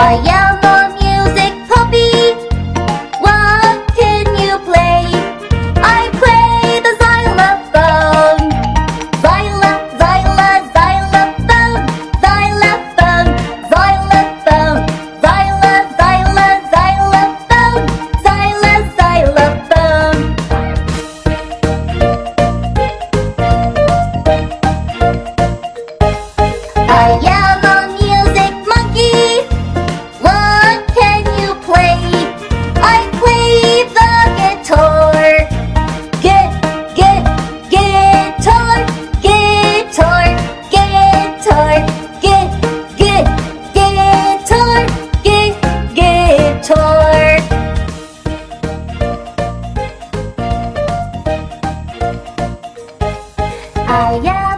我要哎呀。